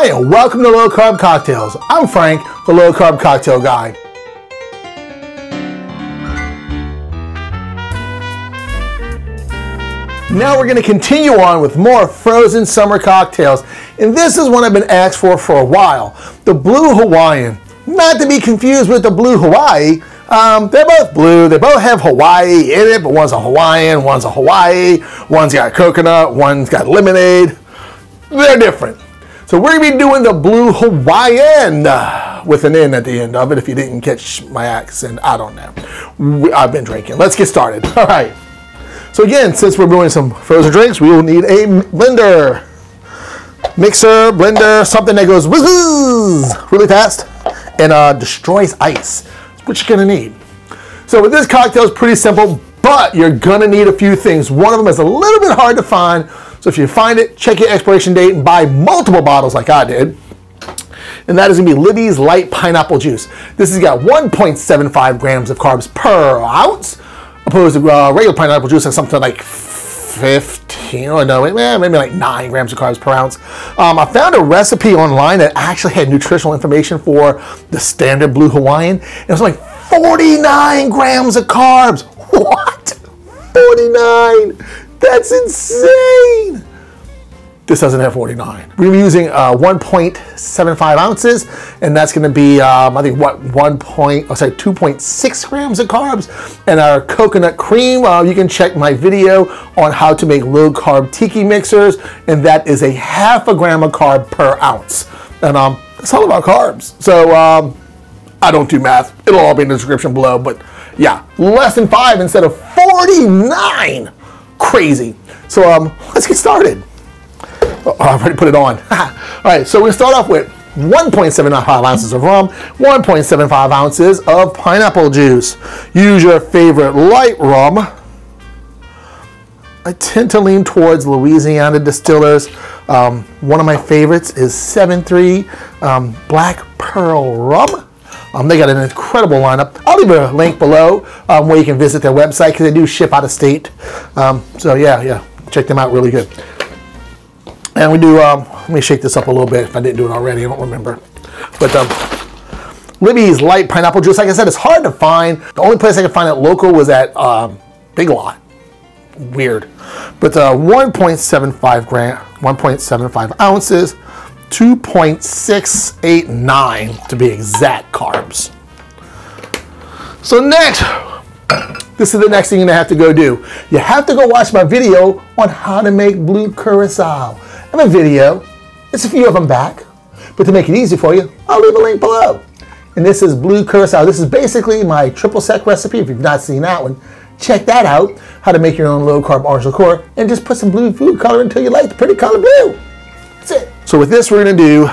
Hi, and welcome to Low Carb Cocktails. I'm Frank, the Low Carb Cocktail Guy. Now we're going to continue on with more frozen summer cocktails. And this is one I've been asked for for a while. The Blue Hawaiian. Not to be confused with the Blue Hawaii. Um, they're both blue. They both have Hawaii in it, but one's a Hawaiian, one's a Hawaii, one's got coconut, one's got lemonade. They're different. So we're going to be doing the Blue Hawaiian uh, with an N at the end of it. If you didn't catch my accent, I don't know. I've been drinking. Let's get started. All right. So again, since we're doing some frozen drinks, we will need a blender. Mixer, blender, something that goes really fast and uh, destroys ice, which you're gonna need. So with this cocktail, it's pretty simple, but you're gonna need a few things. One of them is a little bit hard to find, so if you find it, check your expiration date and buy multiple bottles like I did. And that is gonna be Libby's Light Pineapple Juice. This has got 1.75 grams of carbs per ounce, opposed to uh, regular pineapple juice has something like 15 or no, maybe like 9 grams of carbs per ounce. Um, I found a recipe online that actually had nutritional information for the standard blue Hawaiian. And it was like 49 grams of carbs. What? 49? That's insane. This doesn't have 49. We're using uh, 1.75 ounces, and that's gonna be, um, I think, what, 1 point, oh, sorry, 2.6 grams of carbs. And our coconut cream, uh, you can check my video on how to make low carb tiki mixers, and that is a half a gram of carb per ounce. And um, it's all about carbs. So um, I don't do math. It'll all be in the description below, but yeah, less than five instead of 49. Crazy. So um, let's get started. Oh, I've already put it on. All right, so we start off with 1.75 ounces of rum, 1.75 ounces of pineapple juice. Use your favorite light rum. I tend to lean towards Louisiana distillers. Um, one of my favorites is 7.3 um, Black Pearl Rum. Um, they got an incredible lineup. I'll leave a link below um, where you can visit their website because they do ship out of state. Um, so yeah, yeah, check them out. Really good. And we do, um, let me shake this up a little bit if I didn't do it already, I don't remember. But um, Libby's light pineapple juice, like I said, it's hard to find. The only place I could find it local was at um, Big Lot. Weird. But uh, 1.75 gram, 1.75 ounces, 2.689 to be exact carbs. So next, this is the next thing you're gonna have to go do. You have to go watch my video on how to make blue curacao. I have a video. It's a few of them back. But to make it easy for you, I'll leave a link below. And this is blue curacao. This is basically my triple sec recipe. If you've not seen that one, check that out. How to make your own low carb orange liqueur and just put some blue food color until you like the pretty color blue. That's it. So with this, we're gonna do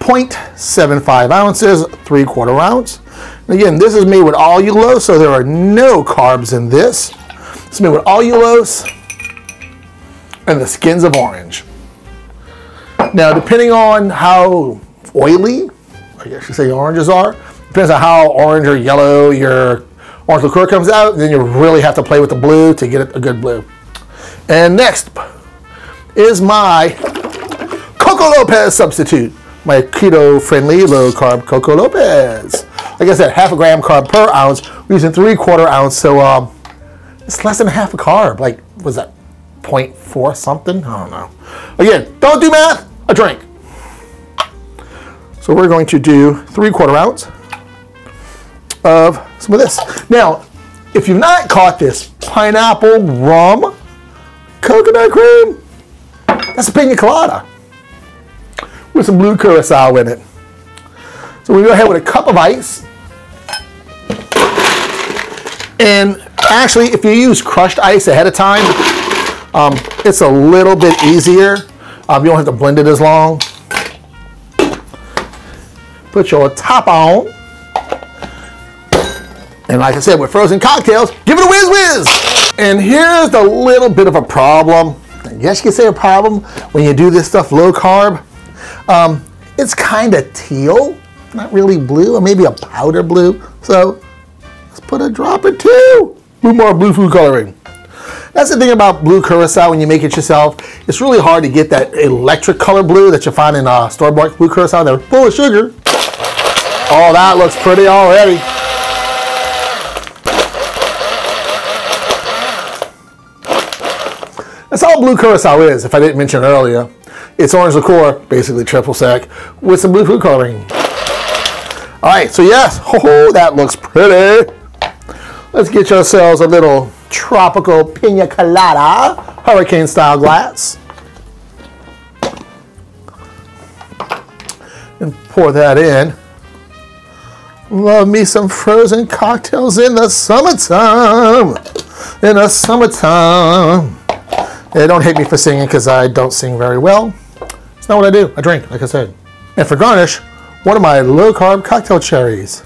0.75 ounces, three quarter ounce. And again, this is made with allulose, so there are no carbs in this. It's made with allulose and the skins of orange. Now, depending on how oily, I guess you say oranges are, depends on how orange or yellow your orange liqueur comes out, then you really have to play with the blue to get a good blue. And next is my Coco Lopez substitute, my keto-friendly low-carb Coco Lopez. Like I said, half a gram carb per ounce. We're using three quarter ounce, so um, it's less than half a carb. Like, was that 0.4 something? I don't know. Again, don't do math a drink. So we're going to do three quarter ounce of some of this. Now, if you've not caught this, pineapple rum, coconut cream, that's a pina colada with some blue curacao in it. So we go ahead with a cup of ice. And actually, if you use crushed ice ahead of time, um, it's a little bit easier um, you don't have to blend it as long. Put your top on. And like I said, with frozen cocktails, give it a whiz whiz. And here's the little bit of a problem. I guess you could say a problem when you do this stuff low carb. Um, it's kind of teal, not really blue, or maybe a powder blue. So let's put a drop or two. A more blue food coloring. That's the thing about blue curacao when you make it yourself. It's really hard to get that electric color blue that you find in uh, store-bought blue curacao. They're full of sugar. Oh, that looks pretty already. That's all blue curacao is, if I didn't mention earlier. It's orange liqueur, basically triple sec, with some blue food coloring. All right, so yes, oh, that looks pretty. Let's get yourselves a little tropical pina colada, hurricane style glass. And pour that in. Love me some frozen cocktails in the summertime. In the summertime. Hey, don't hate me for singing because I don't sing very well. It's not what I do. I drink, like I said. And for garnish, one of my low carb cocktail cherries.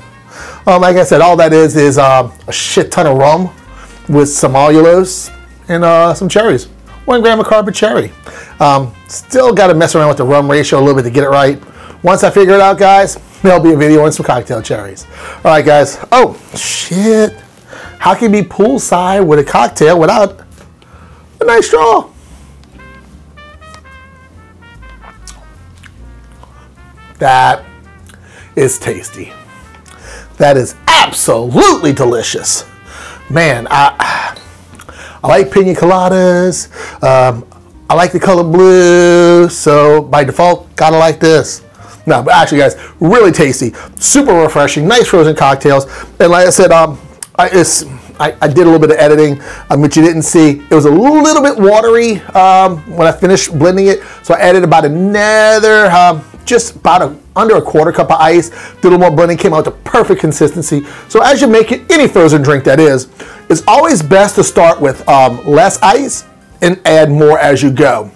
Um, like I said, all that is is uh, a shit ton of rum with some allulose and uh, some cherries. One gram of carb cherry. Um, still got to mess around with the rum ratio a little bit to get it right. Once I figure it out, guys, there'll be a video on some cocktail cherries. All right, guys. Oh, shit. How can you be poolside with a cocktail without a nice straw? That is tasty. That is absolutely delicious. Man, I, I like pina coladas. Um, I like the color blue, so by default, gotta like this. No, but actually, guys, really tasty, super refreshing, nice frozen cocktails. And like I said, um, I, it's, I, I, did a little bit of editing, um, which you didn't see. It was a little bit watery um, when I finished blending it, so I added about another, um, just about a under a quarter cup of ice, did a little more blending, came out to perfect consistency. So as you make it, any frozen drink that is, it's always best to start with um, less ice and add more as you go.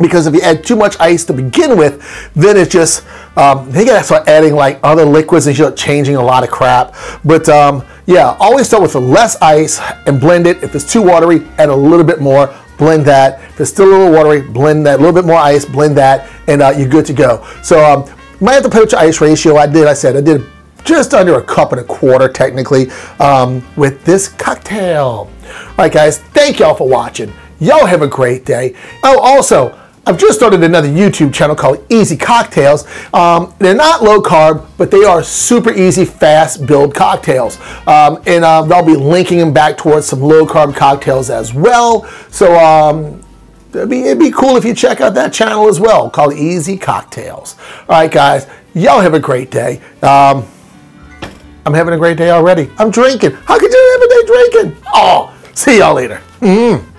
Because if you add too much ice to begin with, then it's just, um, they gotta start adding like other liquids and you're changing a lot of crap. But um, yeah, always start with less ice and blend it. If it's too watery, add a little bit more blend that. If it's still a little watery, blend that. A little bit more ice, blend that, and uh, you're good to go. So um, might have to put your ice ratio. I did, I said, I did just under a cup and a quarter technically um, with this cocktail. All right, guys, thank y'all for watching. Y'all have a great day. Oh, also, I've just started another YouTube channel called Easy Cocktails. Um, they're not low carb, but they are super easy, fast build cocktails. Um, and uh, I'll be linking them back towards some low carb cocktails as well. So um, it'd, be, it'd be cool if you check out that channel as well called Easy Cocktails. All right, guys, y'all have a great day. Um, I'm having a great day already. I'm drinking. How could you have a day drinking? Oh, see y'all later. Mm -hmm.